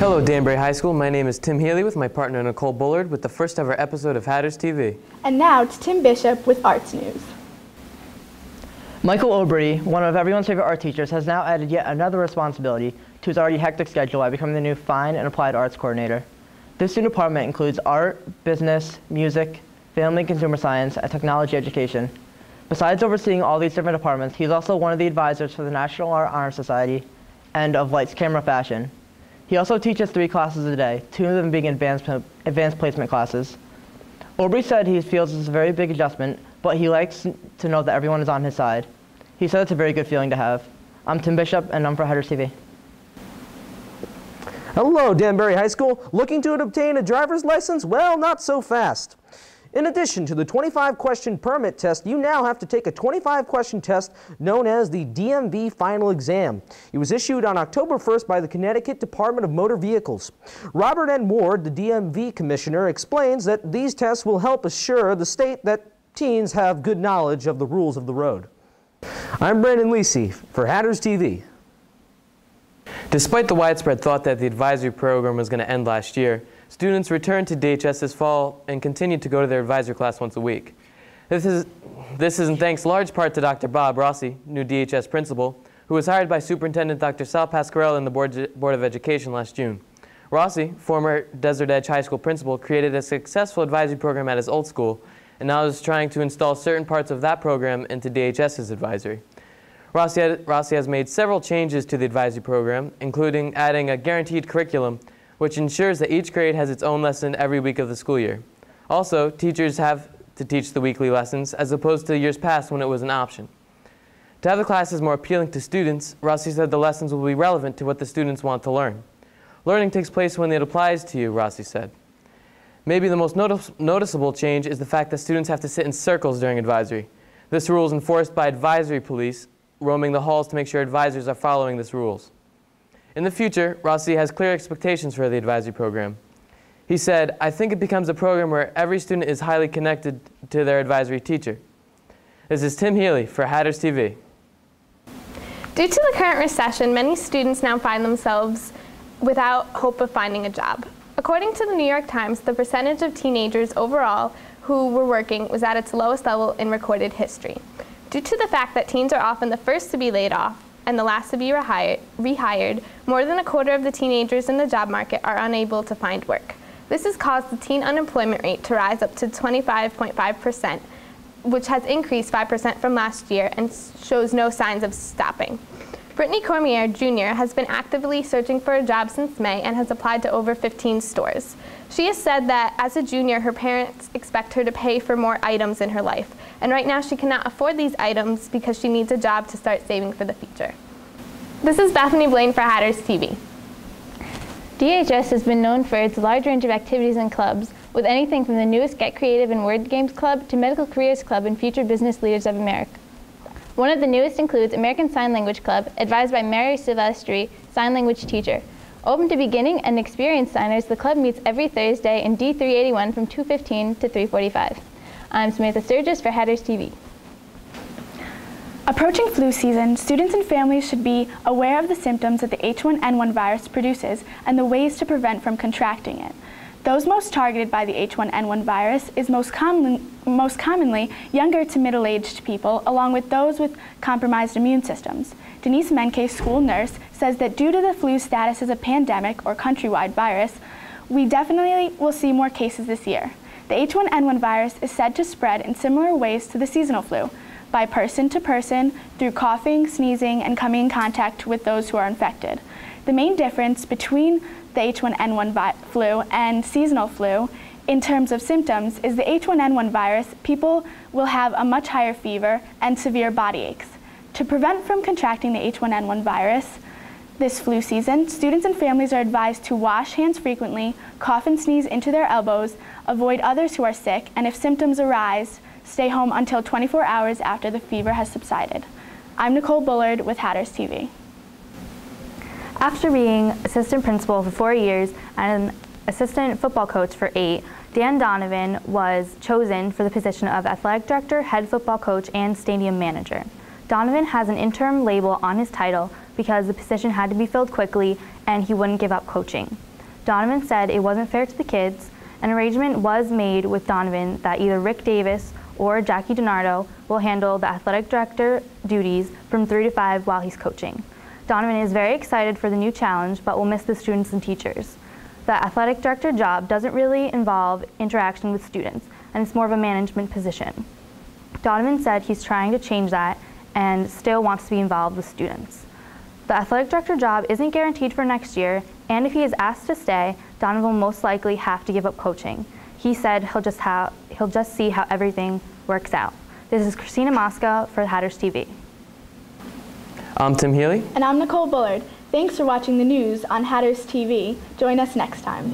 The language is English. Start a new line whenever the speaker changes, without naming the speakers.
Hello, Danbury High School. My name is Tim Healy with my partner Nicole Bullard with the first ever episode of Hatters TV.
And now to Tim Bishop with Arts News.
Michael Obrey, one of everyone's favorite art teachers, has now added yet another responsibility to his already hectic schedule by becoming the new Fine and Applied Arts Coordinator. This new department includes art, business, music, family and consumer science, and technology education. Besides overseeing all these different departments, he's also one of the advisors for the National Art Honor Society and of Lights Camera Fashion. He also teaches three classes a day, two of them being advanced, advanced placement classes. Obrey said he feels it's a very big adjustment, but he likes to know that everyone is on his side. He said it's a very good feeling to have. I'm Tim Bishop, and I'm for Hatters TV.
Hello, Danbury High School. Looking to obtain a driver's license? Well, not so fast. In addition to the 25 question permit test, you now have to take a 25 question test known as the DMV final exam. It was issued on October 1st by the Connecticut Department of Motor Vehicles. Robert N. Ward, the DMV commissioner, explains that these tests will help assure the state that teens have good knowledge of the rules of the road. I'm Brandon Lisi for Hatters TV.
Despite the widespread thought that the advisory program was going to end last year, Students returned to DHS this fall and continued to go to their advisor class once a week. This is, this is in thanks large part to Dr. Bob Rossi, new DHS principal, who was hired by Superintendent Dr. Sal Pascarella in the Board, Board of Education last June. Rossi, former Desert Edge High School principal, created a successful advisory program at his old school and now is trying to install certain parts of that program into DHS's advisory. Rossi, Rossi has made several changes to the advisory program, including adding a guaranteed curriculum which ensures that each grade has its own lesson every week of the school year. Also, teachers have to teach the weekly lessons as opposed to years past when it was an option. To have the classes more appealing to students, Rossi said the lessons will be relevant to what the students want to learn. Learning takes place when it applies to you, Rossi said. Maybe the most notice noticeable change is the fact that students have to sit in circles during advisory. This rule is enforced by advisory police, roaming the halls to make sure advisors are following this rules. In the future, Rossi has clear expectations for the advisory program. He said, I think it becomes a program where every student is highly connected to their advisory teacher. This is Tim Healy for Hatters TV.
Due to the current recession, many students now find themselves without hope of finding a job. According to the New York Times, the percentage of teenagers overall who were working was at its lowest level in recorded history. Due to the fact that teens are often the first to be laid off, and the last to be rehired, rehired, more than a quarter of the teenagers in the job market are unable to find work. This has caused the teen unemployment rate to rise up to 25.5%, which has increased 5% from last year and shows no signs of stopping. Brittany Cormier Jr. has been actively searching for a job since May and has applied to over 15 stores. She has said that as a junior, her parents expect her to pay for more items in her life, and right now she cannot afford these items because she needs a job to start saving for the future. This is Bethany Blaine for Hatters TV.
DHS has been known for its large range of activities and clubs, with anything from the newest Get Creative and Word Games Club to Medical Careers Club and Future Business Leaders of America. One of the newest includes American Sign Language Club, advised by Mary Silvestri, sign language teacher. Open to beginning and experienced signers, the club meets every Thursday in D381 from 2.15 to 3.45. I'm Samantha Sturgis for Hatters TV.
Approaching flu season, students and families should be aware of the symptoms that the H1N1 virus produces and the ways to prevent from contracting it. Those most targeted by the H1N1 virus is most, common, most commonly younger to middle-aged people, along with those with compromised immune systems. Denise Menke, school nurse, says that due to the flu status as a pandemic or countrywide virus, we definitely will see more cases this year. The H1N1 virus is said to spread in similar ways to the seasonal flu, by person to person, through coughing, sneezing, and coming in contact with those who are infected. The main difference between the H1N1 flu and seasonal flu in terms of symptoms is the H1N1 virus, people will have a much higher fever and severe body aches. To prevent from contracting the H1N1 virus this flu season, students and families are advised to wash hands frequently, cough and sneeze into their elbows, avoid others who are sick, and if symptoms arise, stay home until 24 hours after the fever has subsided. I'm Nicole Bullard with Hatters TV.
After being assistant principal for four years and assistant football coach for eight, Dan Donovan was chosen for the position of athletic director, head football coach, and stadium manager. Donovan has an interim label on his title because the position had to be filled quickly and he wouldn't give up coaching. Donovan said it wasn't fair to the kids. An arrangement was made with Donovan that either Rick Davis or Jackie DiNardo will handle the athletic director duties from 3 to 5 while he's coaching. Donovan is very excited for the new challenge, but will miss the students and teachers. The athletic director job doesn't really involve interaction with students, and it's more of a management position. Donovan said he's trying to change that and still wants to be involved with students. The athletic director job isn't guaranteed for next year, and if he is asked to stay, Donovan will most likely have to give up coaching. He said he'll just, he'll just see how everything works out. This is Christina Mosca for Hatters TV.
I'm Tim Healy.
And I'm Nicole Bullard. Thanks for watching the news on Hatters TV. Join us next time.